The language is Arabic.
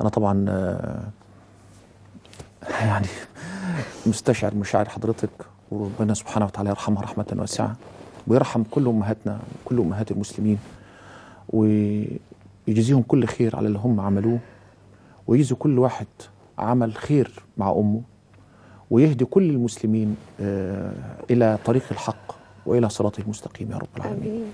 أنا طبعا آه، يعني مستشعر مشاعر حضرتك وربنا سبحانه وتعالى يرحمها رحمة واسعة ويرحم كل أمهاتنا كل أمهات المسلمين ويجزيهم كل خير على اللي هم عملوه ويجزي كل واحد عمل خير مع أمه ويهدي كل المسلمين آه، إلى طريق الحق وإلى صراطه المستقيم يا رب العالمين. آمين